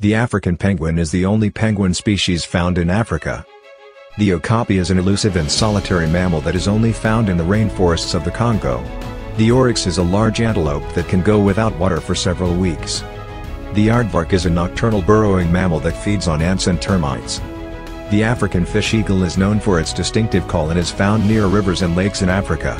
The African penguin is the only penguin species found in Africa. The okapi is an elusive and solitary mammal that is only found in the rainforests of the Congo. The oryx is a large antelope that can go without water for several weeks. The aardvark is a nocturnal burrowing mammal that feeds on ants and termites. The African fish eagle is known for its distinctive call and is found near rivers and lakes in Africa.